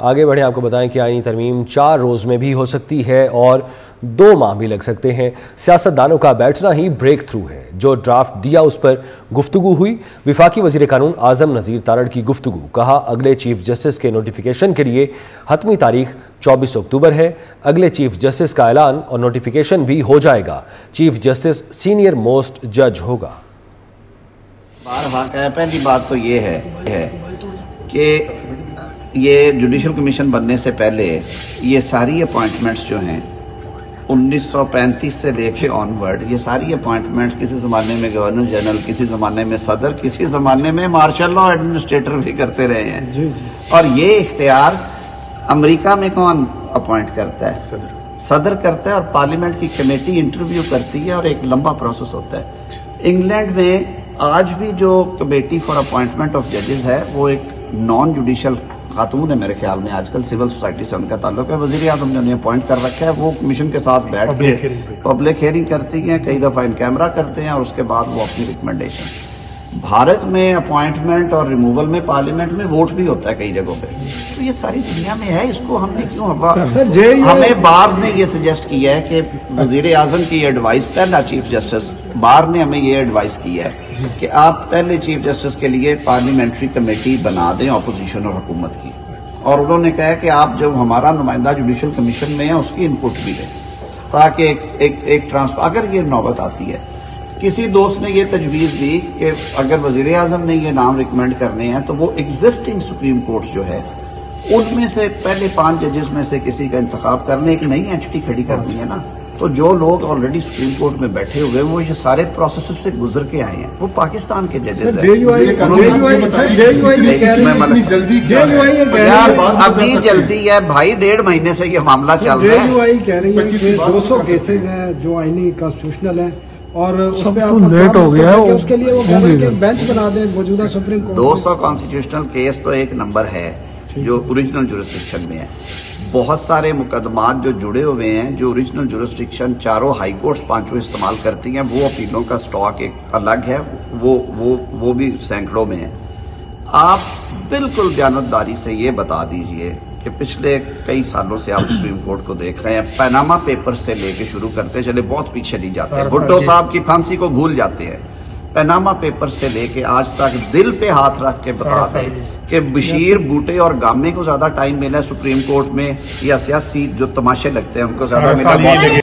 आगे बढ़े आपको बताएँ कि आईनी तरमीम चार रोज़ में भी हो सकती है और दो माह भी लग सकते हैं। सियासतदानों का बैठना ही ब्रेक थ्रू है। जो ड्राफ्ट दिया उस पर गुफ्तु हुई। विफाकी वजी कानून आज़म नज़ीर तारड़ की गुफ्तु कहा अगले चीफ जस्टिस के नोटिफिकेशन के लिए हतमी तारीख 24 अक्टूबर है। अगले चीफ जस्टिस का ऐलान और नोटिफिकेशन भी हो जाएगा। चीफ जस्टिस सीनियर मोस्ट जज होगा। बार पहली बात तो ये है, है कि ये जुडिशल कमीशन बनने से पहले ये सारी अपॉइंटमेंट्स जो हैं 1935 से लेके ऑनवर्ड ये सारी अपॉइंटमेंट्स किसी ज़माने में गवर्नर जनरल किसी ज़माने में सदर किसी ज़माने में मार्शल लॉ एडमिनिस्ट्रेटर भी करते रहे हैं। जी जी। और ये इख्तियार अमेरिका में कौन अपॉइंट करता है? सदर। सदर करता है और पार्लियामेंट की कमेटी इंटरव्यू करती है और एक लंबा प्रोसेस होता है। इंग्लैंड में आज भी जो कमेटी फॉर अपॉइंटमेंट ऑफ़ जजेस है वो एक नॉन जुडिशल खातून है मेरे ख्याल में। आजकल सिविल सोसाइटी से उनका ताल्लुक है। वजी आज़म ने उन्हें अपॉइंट कर रखा है। वो कमीशन के साथ बैठ के पब्लिक हेयरिंग करती है कई दफ़ा इन कैमरा करते हैं और उसके बाद वो अपनी रिकमेंडेशन भारत में अपॉइंटमेंट और रिमूवल में पार्लियामेंट में वोट भी होता है कई जगहों पे। तो ये सारी दुनिया में है। इसको हमने क्यों सर हमें बार्स ने ये सजेस्ट किया है कि वज़ीर आज़म की एडवाइस पहला चीफ जस्टिस बार ने हमें ये एडवाइस किया है। कि आप पहले चीफ जस्टिस के लिए पार्लियामेंट्री कमेटी बना दें अपोजिशन और हुकूमत की। और उन्होंने कहा कि आप जब हमारा नुमाइंदा जुडिशल कमीशन में है उसकी इनपुट भी है ताकि एक एक, एक ट्रांसफ़र अगर ये नौबत आती है किसी दोस्त ने यह तजवीज़ दी कि अगर वज़ीर अजम ने यह नाम रिकमेंड करने हैं तो वो एग्जिस्टिंग सुप्रीम कोर्ट जो है उनमें से पहले पाँच जजेस में से किसी का इंतखब करने एक नई एंटिटी खड़ी करनी है ना। तो जो लोग ऑलरेडी सुप्रीम कोर्ट में बैठे हुए वो ये सारे प्रोसेस से गुजर के आए हैं। वो पाकिस्तान के जजेस यार अभी जल्दी है भाई डेढ़ महीने से ये मामला चल रहा है। कह रही है दो सौ केसेज हैं जो आईनी कॉन्स्टिट्यूशनल है और उस पे तो लेट हो गया है उसके लिए वो कह बेंच बना दें मौजूदा सुप्रीम कोर्ट 200 कॉन्स्टिट्यूशनल केस तो एक नंबर है जो ओरिजिनल जुरिस्डिक्शन में है। बहुत सारे मुकदमात जो जुड़े हुए हैं जो ओरिजिनल जुरिस्डिक्शन चारों हाई कोर्ट्स पाँचों इस्तेमाल करती हैं वो अपीलों का स्टॉक एक अलग है वो वो वो भी सैकड़ों में है। आप बिल्कुल बयानतदारी से ये बता दीजिए कि पिछले कई सालों से आप सुप्रीम कोर्ट को देख रहे हैं पैनामा पेपर से लेके शुरू करते चले बहुत पीछे नहीं जाते। भुट्टो साहब की फांसी को भूल जाते हैं। पैनामा पेपर से लेके आज तक दिल पे हाथ रख के बता दें कि बशीर बूटे और गामे को ज़्यादा टाइम मिला है सुप्रीम कोर्ट में या सियासी जो तमाशे लगते हैं उनको ज़्यादा मिला